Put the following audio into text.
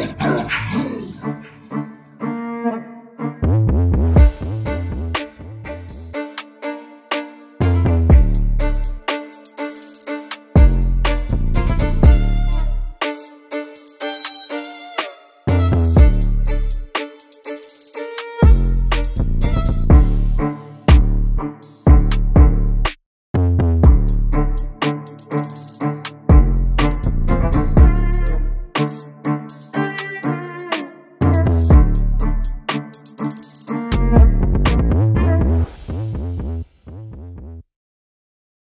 Fucking dirty.